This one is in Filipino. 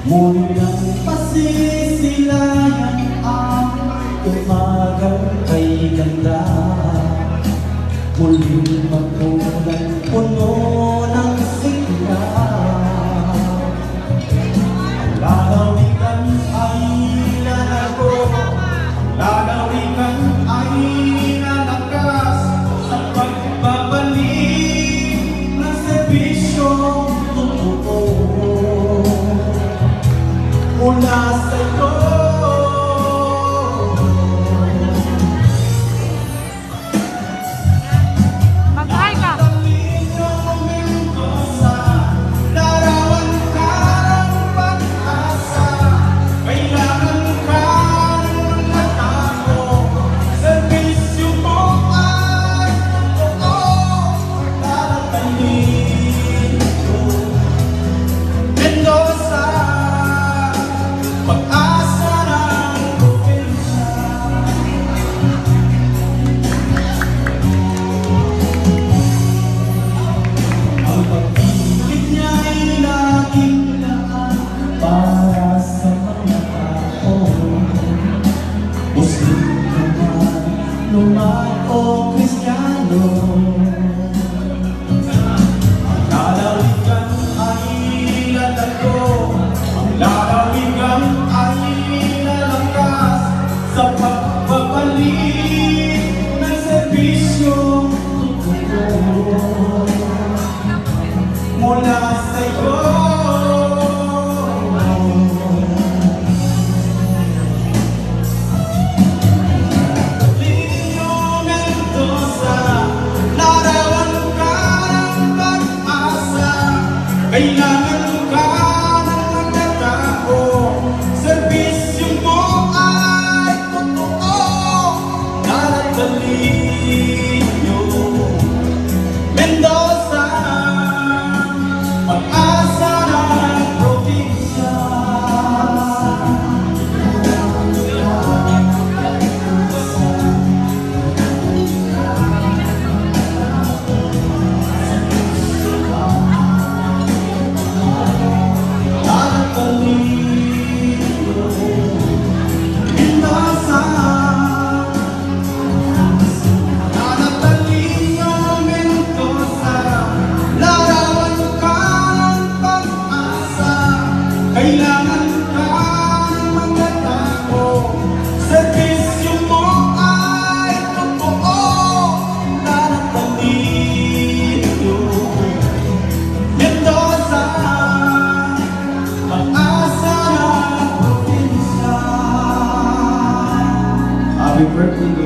Munang pasisilayan ang umagang kay ganda. Muling mapunan puno my old piano believe happy birthday.